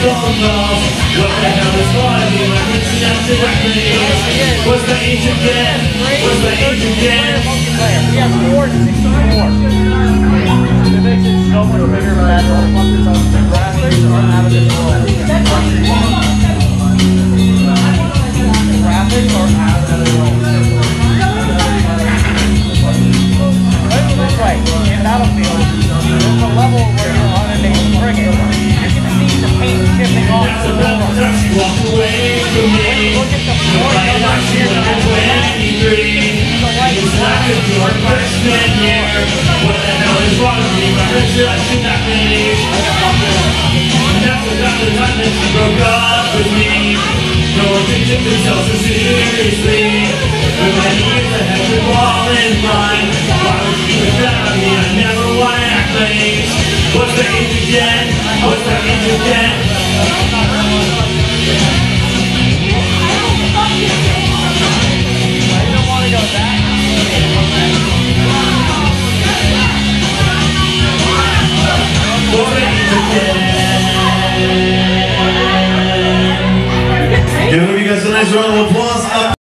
rainbow balls. What the hell is with you? I'm missing out directly. What's the age again? What's the age? He has four and 64. It makes it so much that graphics are out of this world. Graphics are out of this world. Battlefield, What's the age again? What's the age again? nice round of applause.